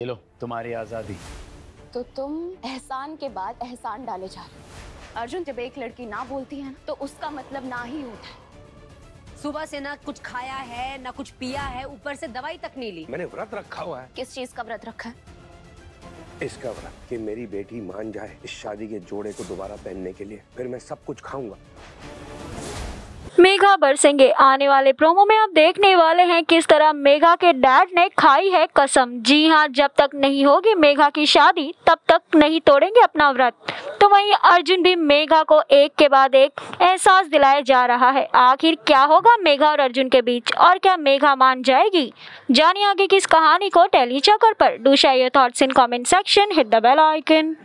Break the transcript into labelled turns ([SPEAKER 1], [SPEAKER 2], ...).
[SPEAKER 1] ये लो तुम्हारी आज़ादी।
[SPEAKER 2] तो तुम एहसान के बाद एहसान डाले जा रहे हो। अर्जुन जब एक लड़की ना बोलती है ना तो उसका मतलब ना ही होता है।
[SPEAKER 3] सुबह से ना कुछ खाया है ना कुछ पिया है ऊपर से दवाई तक नहीं ली।
[SPEAKER 4] मैंने व्रत रखा हुआ है।
[SPEAKER 2] किस चीज़ का व्रत रखा है?
[SPEAKER 4] इसका व्रत कि मेरी बेटी मान जाए इस शादी के जोड़े को दोबारा पहनने के लिए फिर मैं सब कुछ खाऊँगा।
[SPEAKER 5] मेघा बरसेंगे। आने वाले प्रोमो में आप देखने वाले हैं किस तरह मेघा के डैड ने खाई है कसम। जी हाँ जब तक नहीं होगी मेघा की शादी, तब तक नहीं तोड़ेंगे अपना व्रत। तो वहीं अर्जुन भी मेघा को एक के बाद एक एहसास दिलाया जा रहा है। आखिर क्या होगा मेघा और अर्जुन के बीच? और क्या मेघा मान जाएगी? जानिए आगे की इस कहानी को टेली चकर पर। Do share your thoughts in comment section hit the bell icon